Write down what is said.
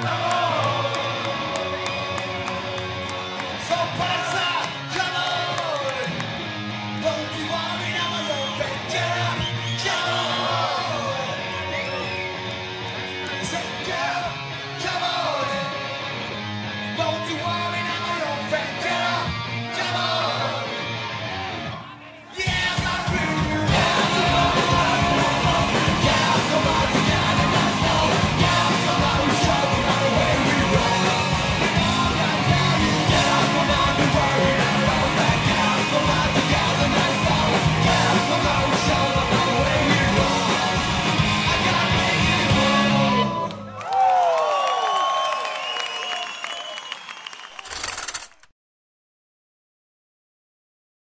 Bravo!